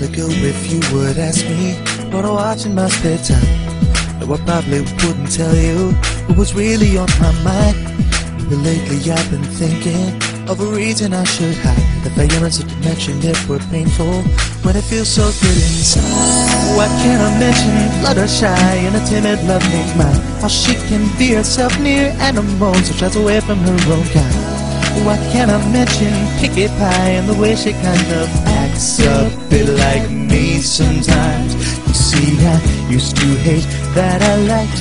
me. While ago, if you would ask me what I watch in my spare time, no, I probably wouldn't tell you what was really on my mind. But lately, I've been thinking of a reason I should hide the failures that you mentioned it were painful, but it feels so good inside. What can't I mention? Fluttershy and a timid love named mine. How she can be herself near animals, so shies away from her own kind. What can I mention? Pinkie Pie and the way she kind of acts a bit like me sometimes. You see, I used to hate that I liked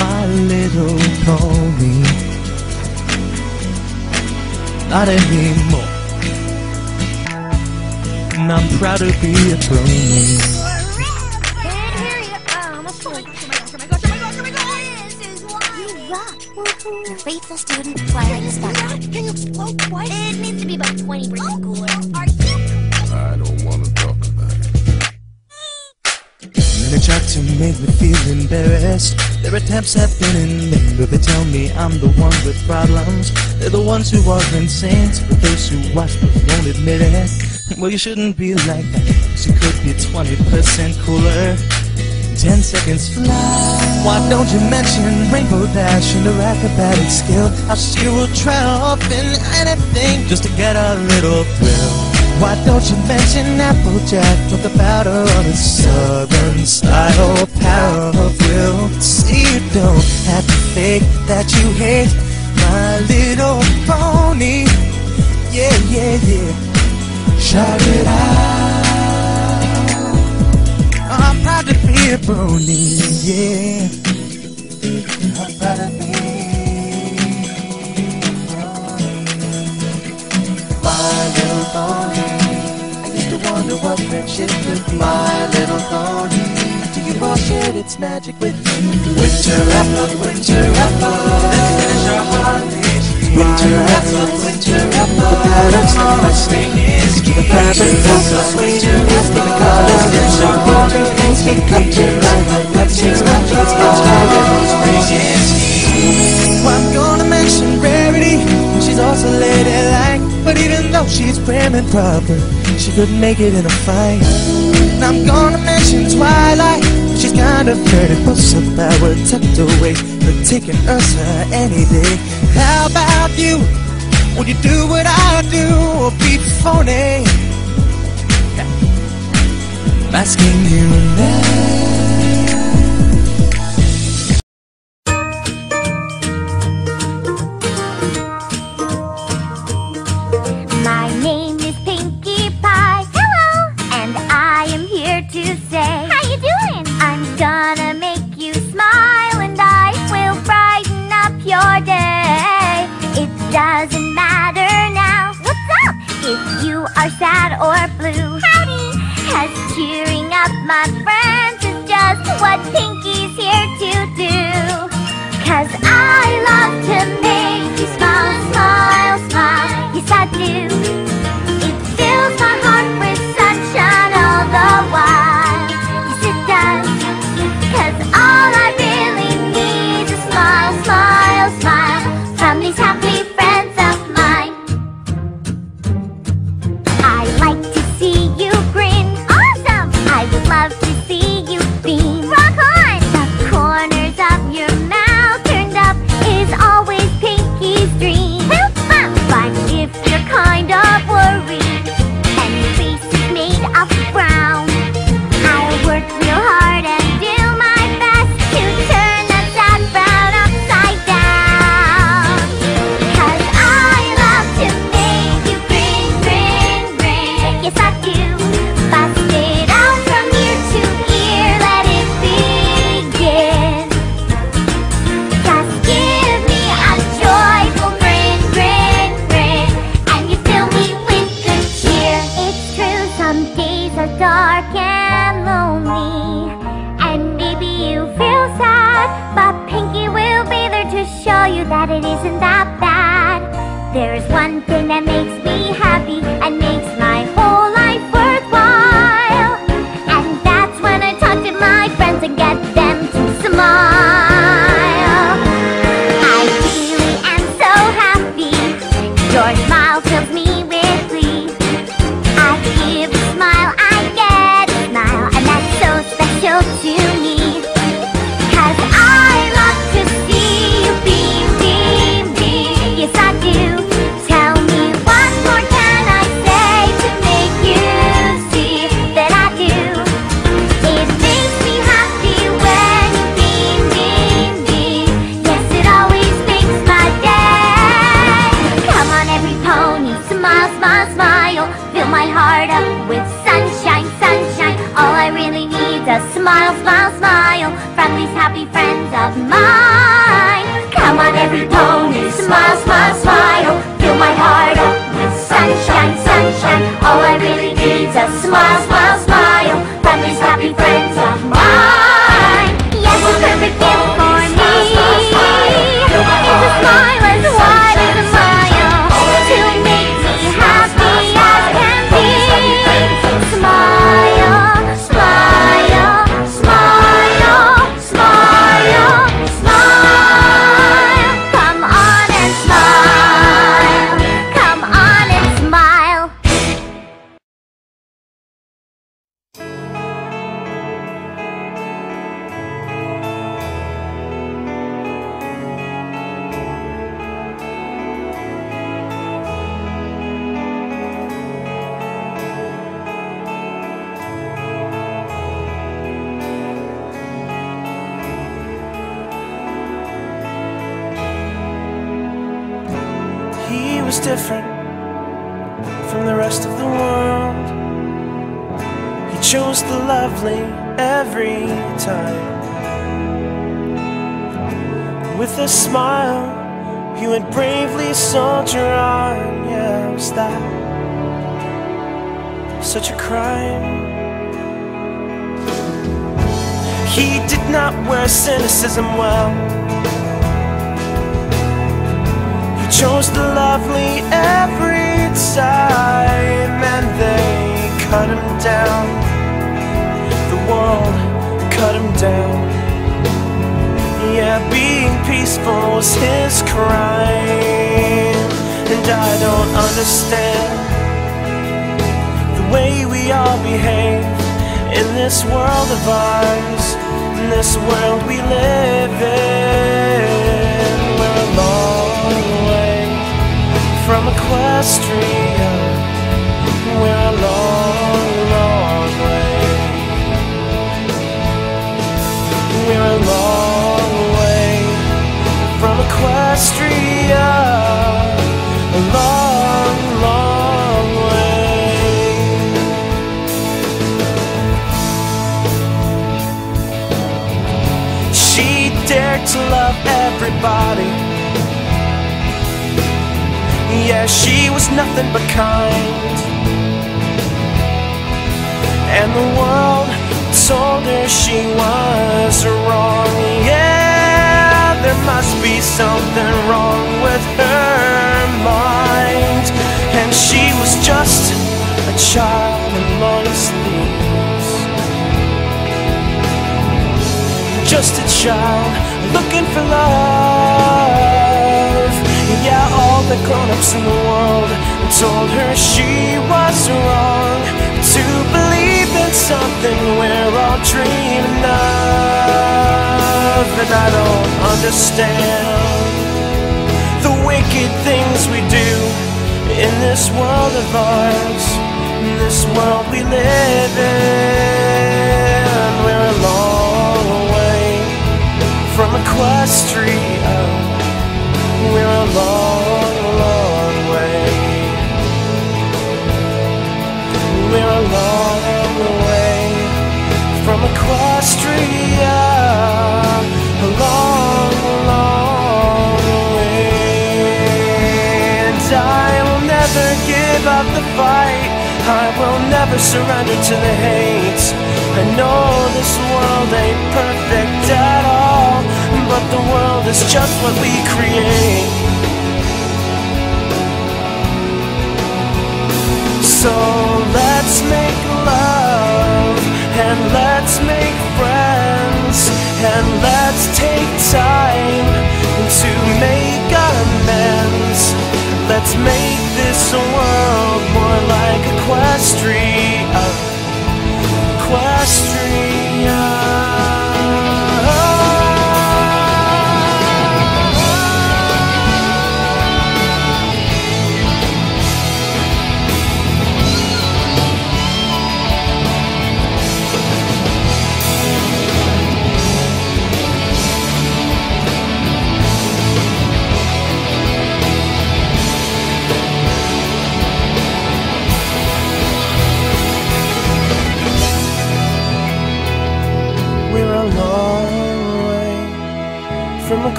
my little pony. Not anymore. And I'm proud to be a pony. You rock. Woohoo. Faithful student, Twilight is back. Can you explode twice? It needs to be about 20% cooler. Are you? I don't want to talk about it. And they try to make me feel embarrassed. Their attempts have been in vain, but they tell me I'm the one with problems. They're the ones who are insane, but those who watch but won't admit it. Well, you shouldn't be like that, 'cause you could be 20% cooler. 10 seconds fly. Why don't you mention Rainbow Dash and her acrobatic skill? How she will try often anything just to get a little thrill. Why don't you mention Applejack? Talk about her on a southern style power of will. See, you don't have to fake that you hate my little pony. Yeah, yeah, yeah. Shout it out. I'm proud to be a pony, yeah. I'm proud to be my little pony. I used to wonder what friendship could be. My little pony. Do you all share its magic with me? Winter wrap up, winter wrap up. Let's finish our holiday tree. Winter wrap up, winter wrap up. The patterns of my state history. The patterns of my sweet The colors in our water. Things can come to life. Let's sing my kids. It's I'm gonna mention Rarity. She's also ladylike. But even though she's prim and proper, she couldn't make it in a fight. And I'm gonna mention Twilight. She's kind of flirty, puts her power tucked away. But us Ursa any day. How about you? Would you do what I do or be phony? I'm asking you now. My friends is just what Pinkie's here to do. Cause I love to make you smile, smile, smile. Yes, I do. Different from the rest of the world. He chose the lovely every time. With a smile, he would bravely soldier on. Yeah, was that such a crime? He did not wear cynicism well. Chose the lovely every time, and they cut him down. The world cut him down. Yeah, being peaceful was his crime, and I don't understand the way we all behave in this world of ours, in this world we live in. Equestria. We're a long, long way. We're a long way from Equestria. A long, long way. She dared to love everybody. Yeah, she was nothing but kind. And the world told her she was wrong. Yeah, there must be something wrong with her mind. And she was just a child in long sleeves. Just a child looking for love. The grown-ups in the world told her she was wrong to believe in something we're all dreaming of. And I don't understand the wicked things we do in this world of ours, in this world we live in. We're a long way from. We're will never surrender to the hate. I know this world ain't perfect at all, but the world is just what we create.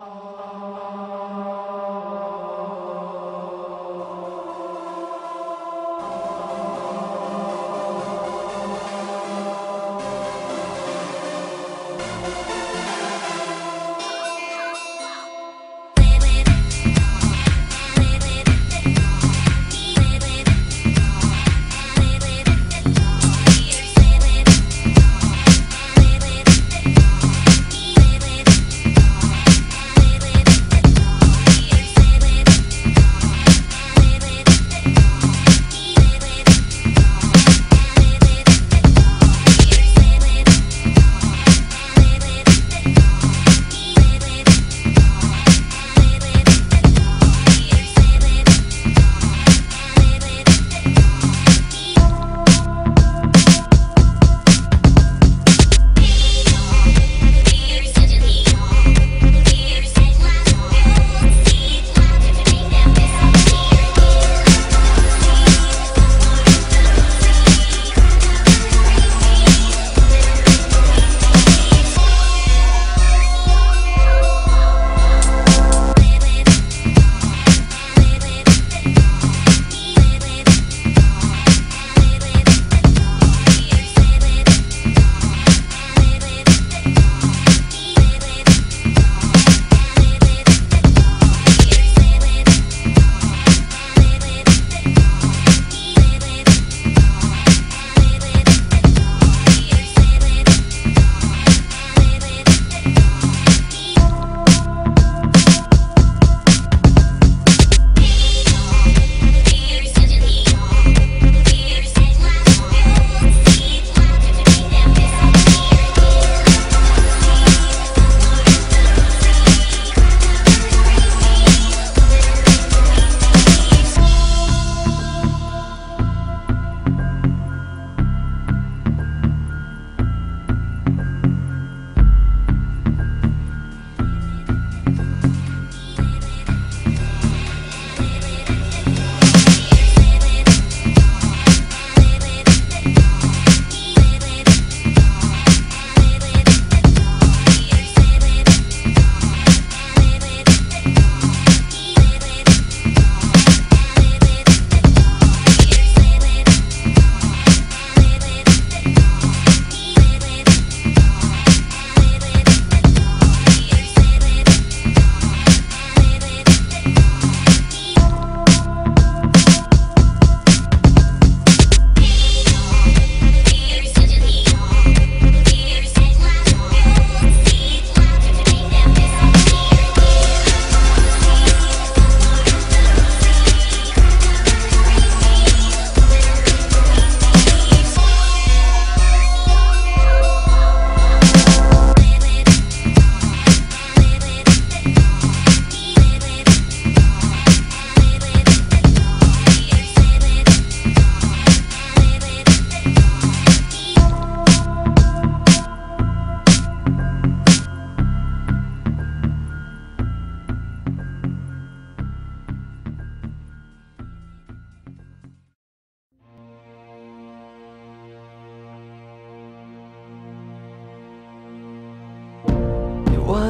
Oh.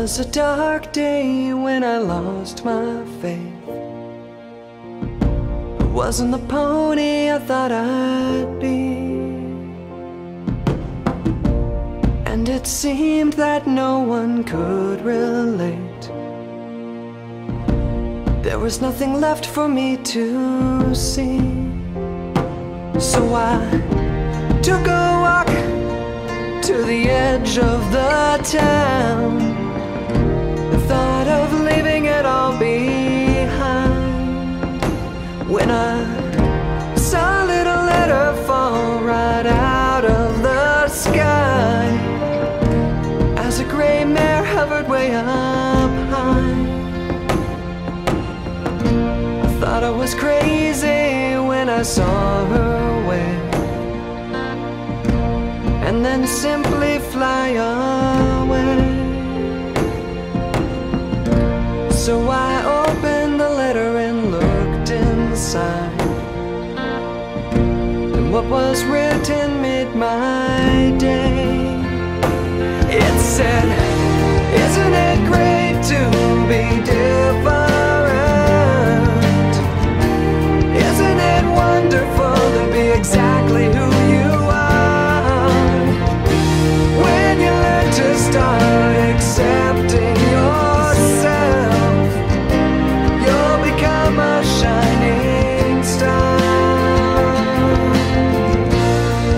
Was a dark day when I lost my faith. I wasn't the pony I thought I'd be. And it seemed that no one could relate. There was nothing left for me to see. So I took a walk to the edge of the town thought of leaving it all behind When I saw a little letter fall right out of the sky As a gray mare hovered way up high. I thought I was crazy when I saw her wave And then simply fly away What was written made my day. It said, Isn't it great to be